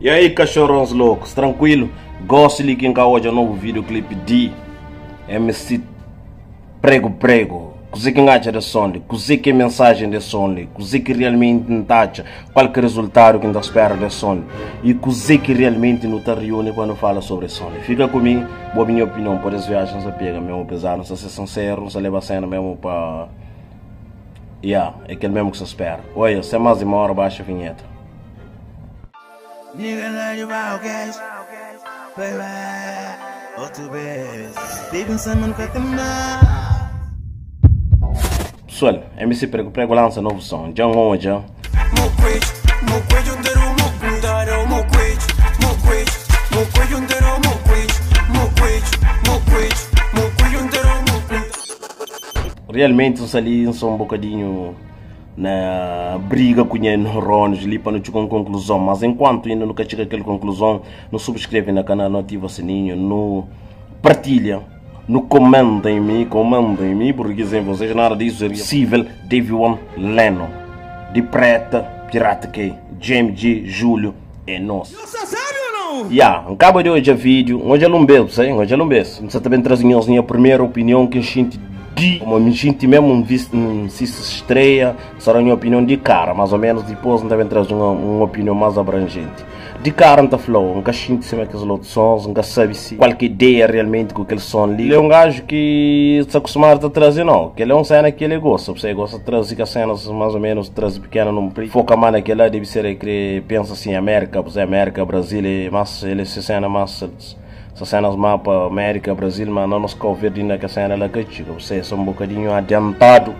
E aí, cachorrões loucos, tranquilo? Gosto de quem hoje um novo videoclipe de MC Prego Prego. Così que engaja de som, così que mensagem de som, così que realmente não tacha qual que resultado que ainda espera de som e così que realmente não está reúne quando fala sobre som. Fica comigo, boa minha opinião, por as viagens a pega mesmo pesado, não se ser sincero, não se leva a cena mesmo para... Yeah, é aquele mesmo que se espera. Olha, sem mais de uma hora baixa a vinheta. Nigga learn about cash Baby Outro vez Baby insano nunca tem nada Pessoal, MC Prego Prego lança novo som. Um quit um deru mo kundaro mo quit Mo quit, mo quit um deru mo quit Mo quit, mo quit, mo quit um deru mo quit Realmente um ali um som um bocadinho na briga com o Rones ali para não chegar a conclusão. Mas enquanto ainda nunca chega aquela conclusão, não subscreve no canal, não ativa o sininho, não partilha, não comenta em mim, comenta em mim, porque dizem vocês nada disso seria possível. Davion Leno, de Preta, Pirata K, James G, Júlio é nosso. Ya, yeah, acaba de hoje o vídeo, hoje é um beijo, hoje é um beijo. Você também traz a primeira opinião que a gente de como me senti mesmo um, um, se estreia, será minha opinião de cara, mais ou menos, depois não devem trazer uma, uma opinião mais abrangente. De cara não flow, nunca sinto se aqueles outros sons, nunca sabe se qualquer ideia realmente com aquele som ali. Ele é um gajo que se acostumado a trazer não, que ele é um cena que ele gosta, você gosta de trazer as cenas mais ou menos, trazer pequena, não foca mais naquela, deve ser que pensa assim, América, você América, Brasil, mas ele se cena mais se cenas mapa América, Brasil, mas não nos converte na que cena lá que chica. Você é um bocadinho adiantado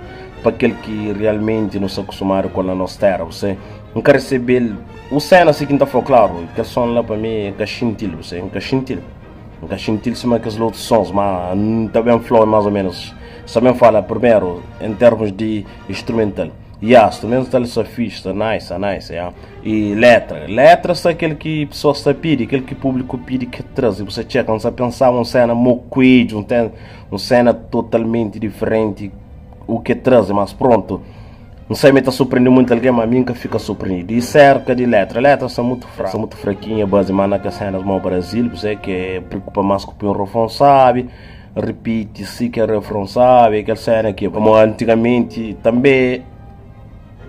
para aquele que realmente não se com a nossa terra. Você nunca recebeu o cena está for claro, que som lá para mim é cachintil, você é cachintil. Cachintil se mais que os outros sons, mas também flow mais ou menos. Também fala primeiro em termos de instrumental. Yeah, está fixe, nice, nice, yeah. E letra, letra é aquele que pessoa está pede, aquele que público pede que traz. E você checa, não pensar uma cena moquid, um, uma cena totalmente diferente, o que traz, mas pronto. Não sei me está surpreendendo muito alguém, mas a mim que fica surpreendido. E cerca de letra, letras são muito fracas, são muito fraquinhas, basicamente que cenas no Brasil, você que preocupa mais com o refrão, sabe? Repite, se que é refrão, sabe? Aquela cena que, como antigamente, também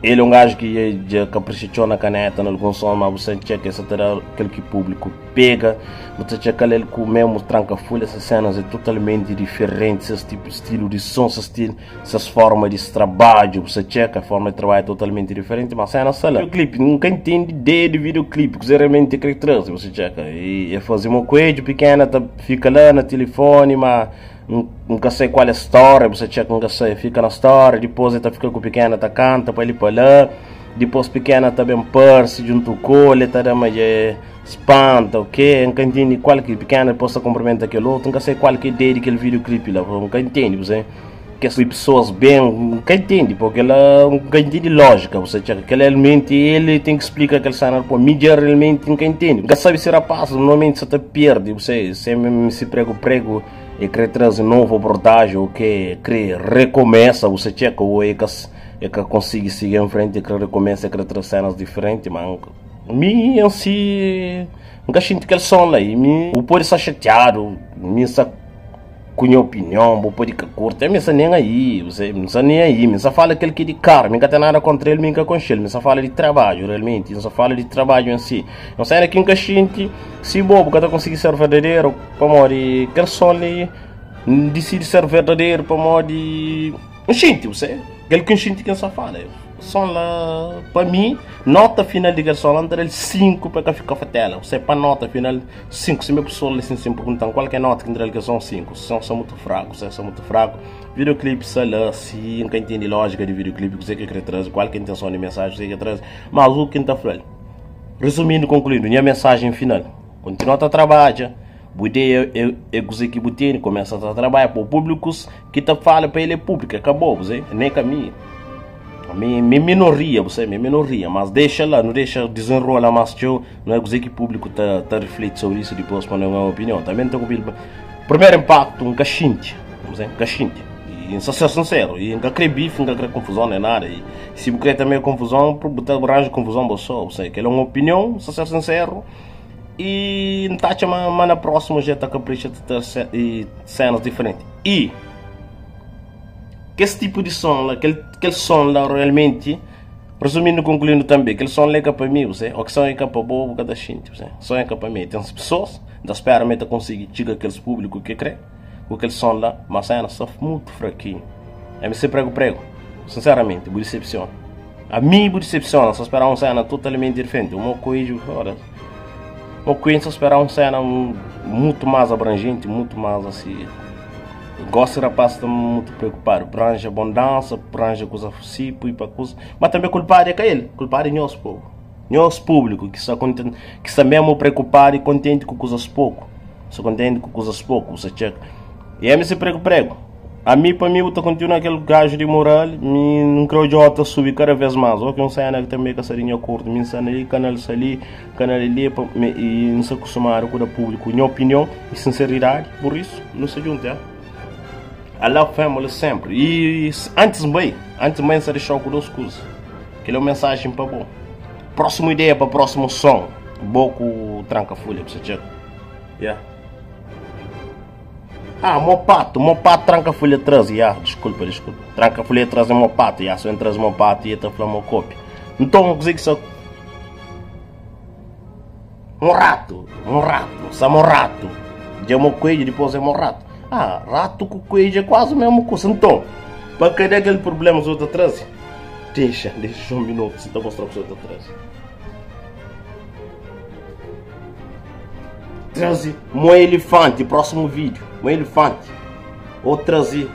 ele é um gajo que caprichou na caneta, som, mas você checa terá aquele que público pega, você checa ele com o mesmo tranca-folha, essas cenas é totalmente diferente, esse tipo de estilo de som, esse estilo, essas formas de trabalho, você checa, a forma de trabalho é totalmente diferente, mas cena sala. O clipe, nunca entende ideia de videoclipe, que realmente quer trazer, você checa, e é fazer uma coisa pequena, tá, fica lá no telefone, mas nunca sei qual é a história, você checa, nunca sei, fica na história, depois ele fica com o pequeno, tá canta para ele para lá, depois pequena tá bem junto com ele, tá mas é espanta, ok? Nunca entende qual que pequena possa cumprimentar aquele outro, nunca sei qual que é ideia daquele videoclipe lá, nunca entende, você que as pessoas bem, nunca entende, porque ela nunca entende lógica, você checa, que realmente ele tem que explicar aquele cenário, pô, mídia realmente nunca entende, nunca sabe se rapaz, normalmente você te perde, você sempre se prego prego e quer trazer nova abordagem, que quer recomeça, você checa o é que, é que consegue seguir em frente, que recomeça, e quer trazer cenas diferentes, mas me em si, nunca sinto que eles são lá, e me, o pode estar chateado, me com minha opinião, vou pode que curta, me nem aí, você não está nem aí, me só fala aquele que de cara, me tem nada contra ele, me com ele, me só fala de trabalho, realmente, me só fala de trabalho em si. Não sei que a gente, se bobo, cada conseguir ser verdadeiro, como de que ali, decide ser verdadeiro, como de um você, aquele que um gente que só fala, lá, para mim, nota final de garçom lá entre 5 para que fica fatela. Você para nota final 5, se me pessoa assim se perguntam qual é a nota que entre eles são 5, são, são muito fracos, são muito fracos. Videoclipe, sei lá, se nunca entende lógica de videoclipe, você que quer qual é a intenção de mensagem, você quer trazer, mas o que está falando. Resumindo, concluindo, minha mensagem final, continua a trabalhar, ideia é, é, que você começa a trabalhar para públicos que te fala para ele é público, acabou, você, nem caminho. Minoria, você me minoria, mas deixa lá, não deixa desenrolar mais teu, não é que o público tá, tá reflete sobre isso depois para não uma opinião. Também com o primeiro impacto, um cachinte, vamos dizer, cachinte. E só ser sincero, e nunca querer bife, nunca querer confusão, nem nada. E se você também confusão, para botar arranjo confusão, você sei que é uma opinião, só ser sincero. E não está chamando na próxima já está capricha de ter cenas diferentes. E que esse tipo de som, aquele, aquele som lá realmente Resumindo, concluindo também, aquele som é para mim, você, o que são é para bobo cada gente, você, só é para mim. Tem as pessoas, da espera meta conseguir chegar aqueles públicos que crê, com aquele som lá, mas ainda só muito fraquinho. É me ser prego prego, sinceramente, por decepção. A mim, por decepção, só esperar um cena totalmente diferente. Meu coelho, olha, o coelho só esperar um cena muito mais abrangente, muito mais assim Gosto rapaz está muito preocupado. Pranja abundância, pranja coisa assim, e para coisa. Mas também culpado é que ele, culpado é nosso povo. Nosso público que está, contente, que está mesmo preocupado e contente com coisas pouco. Está contente com coisas pouco, você checa. E é me se prego prego. A mim, para mim, eu estou continuando aquele gajo de moral, me não creio de outra subir cada vez mais. Que não sai que também com a sarinha curta, me ensina ali, canal ali, canal ali, e não se acostumar com o público. Minha opinião e sinceridade, por isso, não se junta. Love family sempre. E antes bem, antes bem se deixar com duas coisas. Aquela é uma mensagem para bom. Próxima ideia para próximo som. Boco tranca folha para você chegar. Yeah. Ah, meu pato, meu pato tranca folha atrás. Yeah, desculpa, desculpa. Tranca folha atrás é meu pato. Yeah, só entras meu pato e está falando meu cópia. Então, dizer que só. Um rato, um rato, só um rato. De meu coelho, depois é um rato. Ah, rato com coelho é quase o mesmo coisa. Então, para cadê aquele problema os outros atrás? Deixa, deixa um minuto, se tá mostrando os outros atrás. Trazer um elefante, próximo vídeo. Um elefante. Ou trazer.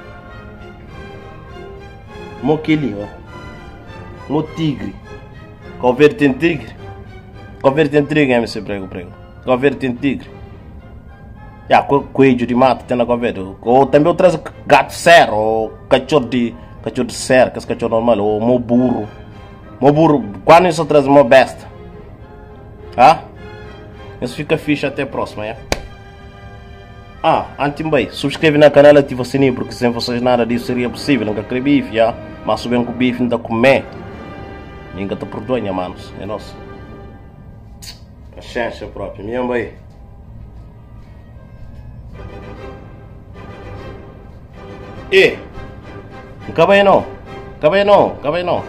Um aquele, ó. Um tigre. Converte em tigre. Converte em tigre, MC Prego Prego. Converte em tigre. Ya, coelho de mato tem na conversa. Ou também eu trago gato ser, ou cachorro de, cachorro de ser, que é cachorro normal, ou meu burro. Meu burro, quando isso traz uma besta? Ah? Isso fica fixe até a próxima, é? Ah, antes bem, subscreve na canal e ativa o sininho, porque sem vocês nada disso seria possível. Nunca queria bife, já. Mas subem com bife, não dá comer. Ninguém te perdoa, manos. É nosso. A chance própria, minha mãe. E, acaba aí não, acaba aí não, acaba aí não.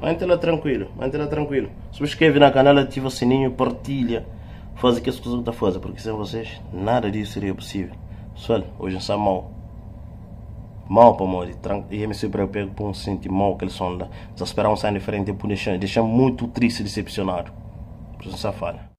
Mantê-la tranquilo, mantê-la tranquilo. Subscreve na canal, ativa o sininho, partilha. Faz o que as coisas estão fazendo, porque sem vocês nada disso seria possível. Pessoal, hoje está mal. Mal para morrer. E me sempre pego por um sentir mal que eles são lá. Se esperar um sair diferente, deixa, muito triste e decepcionado. Por isso, falha.